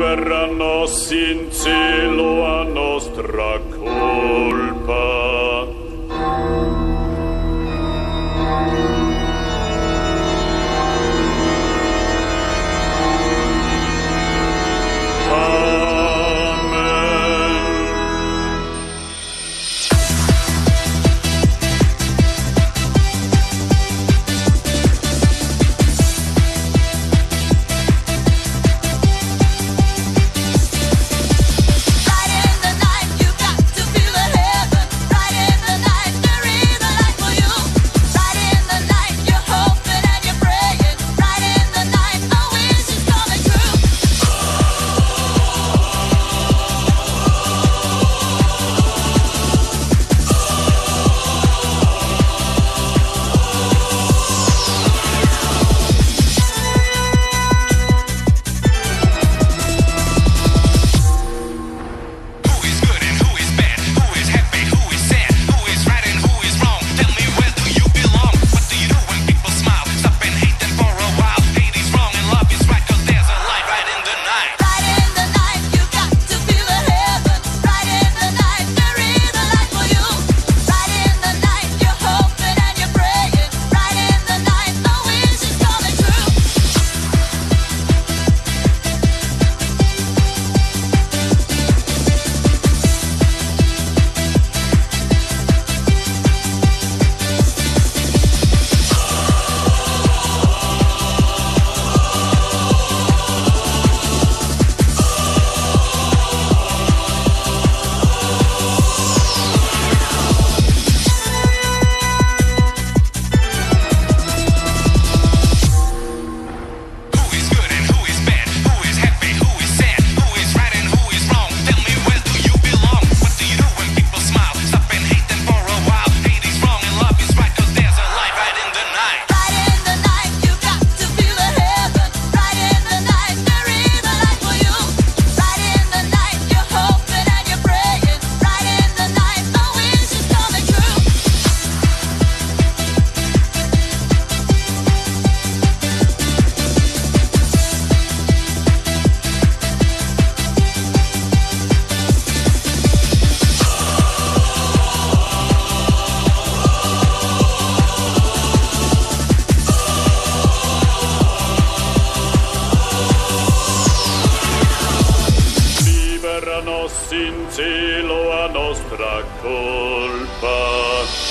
verranno in cielo a nostra in cielo a nostra colpa.